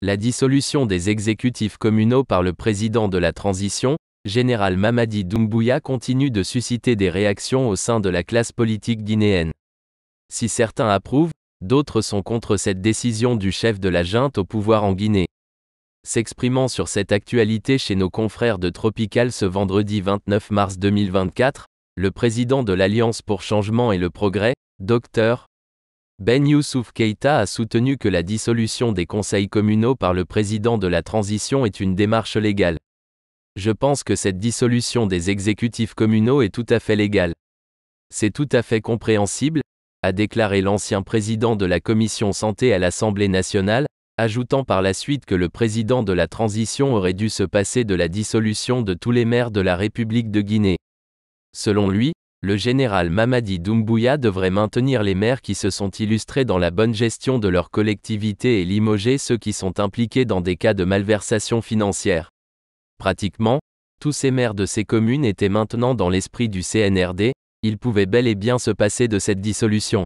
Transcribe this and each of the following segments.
La dissolution des exécutifs communaux par le président de la transition, général Mamadi Doumbouya continue de susciter des réactions au sein de la classe politique guinéenne. Si certains approuvent, d'autres sont contre cette décision du chef de la junte au pouvoir en Guinée. S'exprimant sur cette actualité chez nos confrères de Tropical ce vendredi 29 mars 2024, le président de l'Alliance pour Changement et le Progrès, Dr. Ben Youssouf Keïta a soutenu que la dissolution des conseils communaux par le président de la transition est une démarche légale. Je pense que cette dissolution des exécutifs communaux est tout à fait légale. C'est tout à fait compréhensible, a déclaré l'ancien président de la commission santé à l'Assemblée nationale, ajoutant par la suite que le président de la transition aurait dû se passer de la dissolution de tous les maires de la République de Guinée. Selon lui, le général Mamadi Doumbouya devrait maintenir les maires qui se sont illustrés dans la bonne gestion de leur collectivité et limoger ceux qui sont impliqués dans des cas de malversation financière. Pratiquement, tous ces maires de ces communes étaient maintenant dans l'esprit du CNRD, ils pouvaient bel et bien se passer de cette dissolution.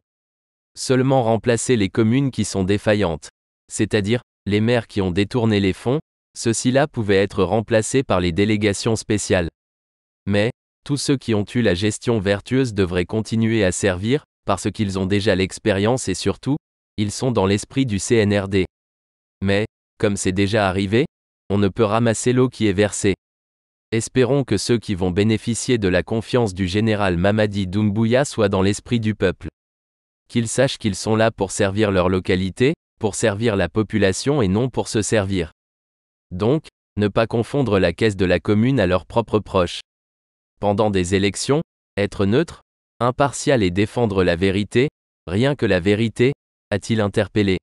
Seulement remplacer les communes qui sont défaillantes. C'est-à-dire, les maires qui ont détourné les fonds, ceux-ci-là pouvaient être remplacés par les délégations spéciales. Mais, tous ceux qui ont eu la gestion vertueuse devraient continuer à servir, parce qu'ils ont déjà l'expérience et surtout, ils sont dans l'esprit du CNRD. Mais, comme c'est déjà arrivé, on ne peut ramasser l'eau qui est versée. Espérons que ceux qui vont bénéficier de la confiance du général Mamadi Doumbouya soient dans l'esprit du peuple. Qu'ils sachent qu'ils sont là pour servir leur localité, pour servir la population et non pour se servir. Donc, ne pas confondre la caisse de la commune à leurs propres proches pendant des élections, être neutre, impartial et défendre la vérité, rien que la vérité, a-t-il interpellé.